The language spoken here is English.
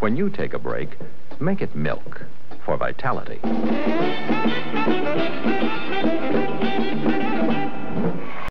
When you take a break, make it milk for vitality.